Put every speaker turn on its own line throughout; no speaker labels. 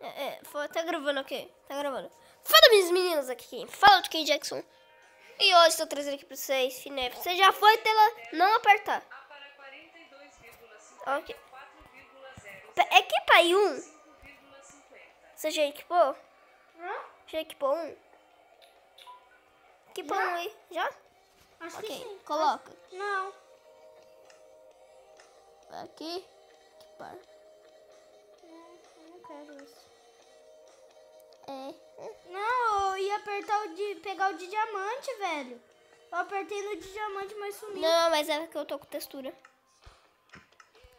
É, é, tá gravando aqui. Tá gravando. Fala, minhas meninas aqui. Fala do Ken Jackson. E hoje estou trazendo aqui pra vocês, Finep. Você já foi tela não apertar.
A para 42,5
Ok.
4,0
Pe- Equipa aí um.
5,50.
Você já equipou?
Hã?
Já equipou um? Equipa um aí. Já?
Acho que
Ok.
sim.
Coloca.
Não.
Aqui. Equipar.
Apertar o de. pegar o de diamante, velho. Eu apertei no de diamante, mas sumiu.
Não, mas é que eu tô com textura.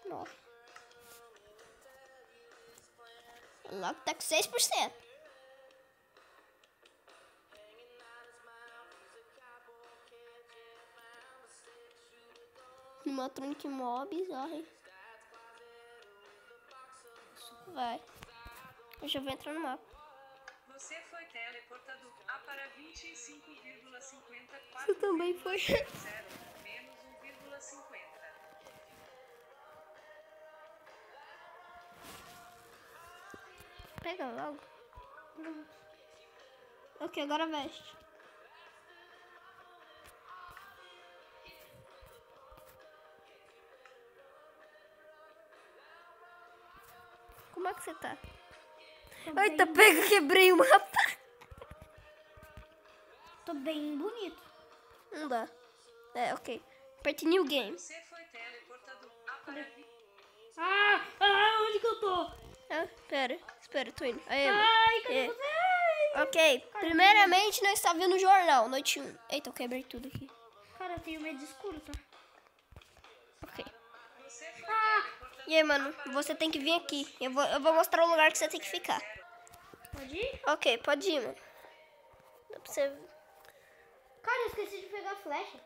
Nossa. Logo tá com 6%. Animatronic Mobs, ai. Vai. Eu já vou entrar no mapa.
Você foi teleportado a para 25,50
Você também foi.
0 menos 1,50.
Pega logo. Ok, agora veste. Como é que você tá? Eita, pega, quebrei o mapa.
Tô bem bonito.
Não dá. É, ok. Aperte New Game.
Você foi teleportado
Ah, ah, onde que eu tô?
Ah, pera, espera, tô indo. Aí,
Ai, cadê
É.
você? Ai.
Ok, primeiramente nós está vendo o jornal, noite 1. Eita, eu quebrei tudo aqui.
Cara, eu tenho medo de escuro, tá?
Ok.
Você foi
Ah,
E aí, mano, você tem que vir aqui. Eu vou, eu vou mostrar o lugar que você tem que ficar.
Pode ir?
Ok, pode ir, mano. Dá pra você...
Cara, eu esqueci de pegar a flecha.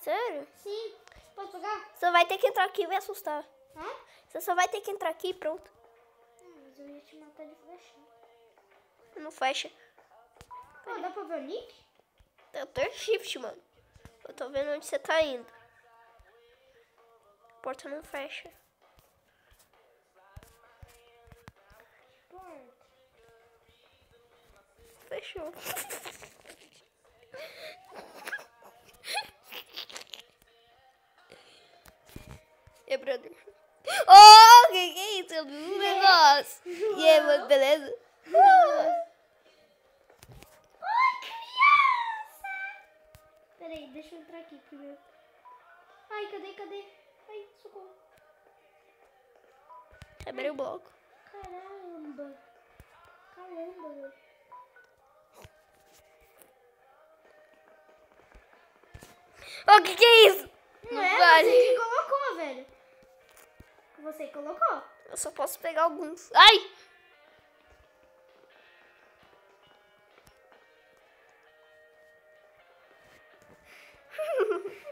Sério?
Sim. Posso pegar?
Você vai ter que entrar aqui e vai assustar.
Hã?
Você só vai ter que entrar aqui e pronto.
Mas eu ia te matar de flechinha.
Não fecha.
Pô, dá pra ver o nick?
Eu tô shift, mano. Eu tô vendo onde você tá indo. A porta não fecha. Fechou. E brother? Oh, que que é isso? Um negócio. E aí, mano, beleza?
Ai, criança! Peraí, deixa eu entrar aqui primeiro. Ai, cadê, cadê? Ai, socorro.
Quebrei o bloco.
Caramba. Caramba,
Oh, que que é isso?
Não,
Não
é
vale.
você que colocou, velho. Você colocou?
Eu só posso pegar alguns. Ai!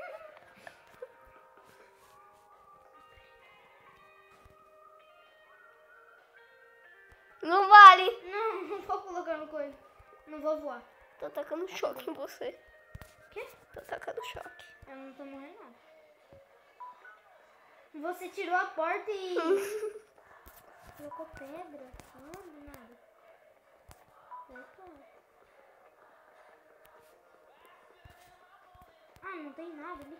Não vale.
Não, não vou colocando coisa. Não vou voar.
Tô tacando choque em você.
Quê?
Tô tacando choque.
Eu não tô morrendo nada. Você tirou a porta e... Colocou pedra. Não, não nada. Opa. Ah, não tem nada ali.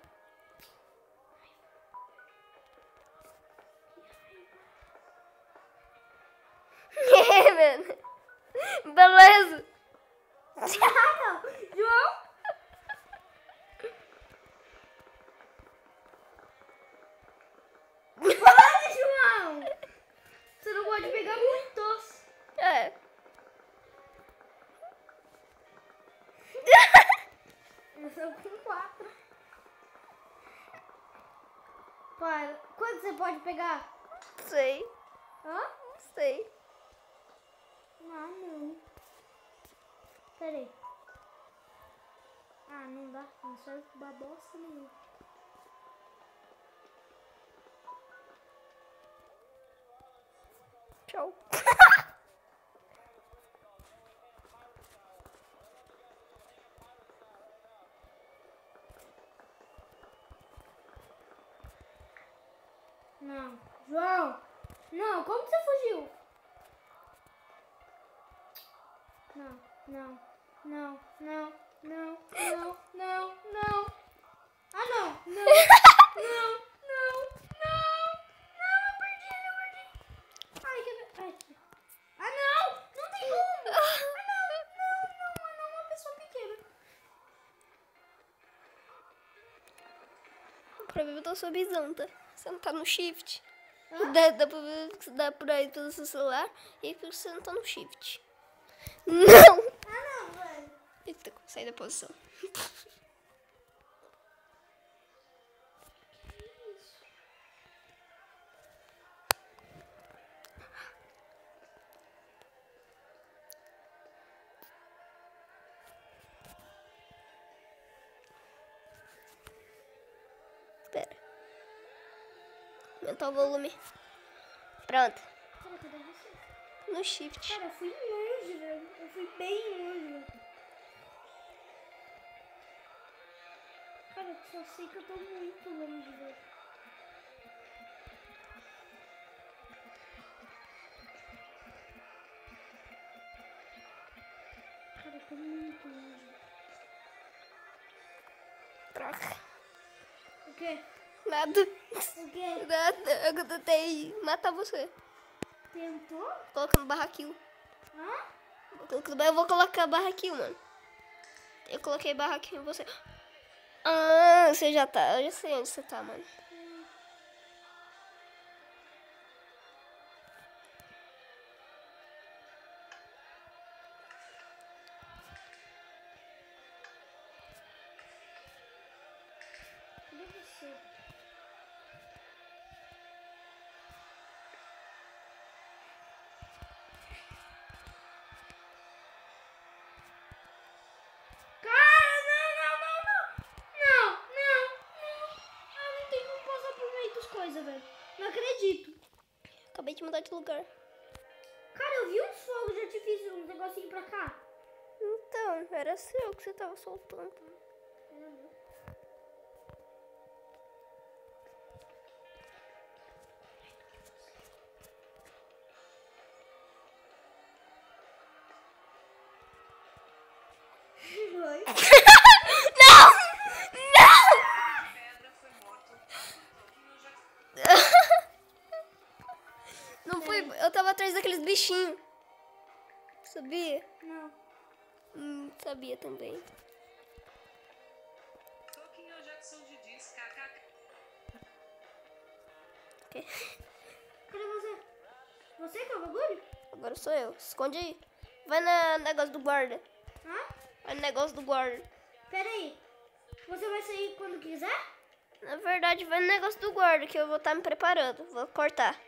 Sou com quatro. Para. Quanto você pode pegar?
Sei.
Hã?
Sei.
Ah, não. Pera aí. Ah, não dá. Não serve pra bosta nenhuma.
Tchau.
Não. João! Não, como você fugiu? Não, não, não, não, não, não, não, não. Ah, não, não, não, não, não, não, eu perdi, eu perdi. Ai, que... Ai. Ah, não, não tem como. Ah, não, não, não, não, não, uma pessoa pequena.
O problema é que eu sou bisanta. Você não tá no shift. Dá, dá pra ver que dá por aí pelo seu celular e porque você não tá no shift. Não!
Ah, não, velho.
Eita, saí da posição. Aumentar o volume. Pronto. No shift.
Cara, eu fui longe, velho. Eu fui bem longe, velho. Cara, eu só sei que eu tô muito longe, velho. Cara, eu tô muito longe.
Troca.
O quê?
Nada.
O quê?
Nada. Eu tentei matar você.
Tentou?
Colocando barra kill.
Hã?
Eu vou colocar barra kill, mano. Eu coloquei barra kill em você. Ah, você já tá. Eu já sei onde você tá, mano.
Velho. Não acredito.
Acabei de mudar de lugar.
Cara, eu vi uns fogos de artifício, uns negocinho pra cá.
Então, era seu que você tava soltando.
Foi.
Não! bichinhos. Sabia?
Não.
Hum, sabia também.
Toquinho Jackson de diz kkk.
Ok.
Cadê você? Você que é o bagulho?
Agora sou eu. Esconde aí. Vai no negócio do guarda.
Hã?
Vai no negócio do guarda.
Pera aí. Você vai sair quando quiser?
Na verdade, vai no negócio do guarda que eu vou estar me preparando. Vou cortar.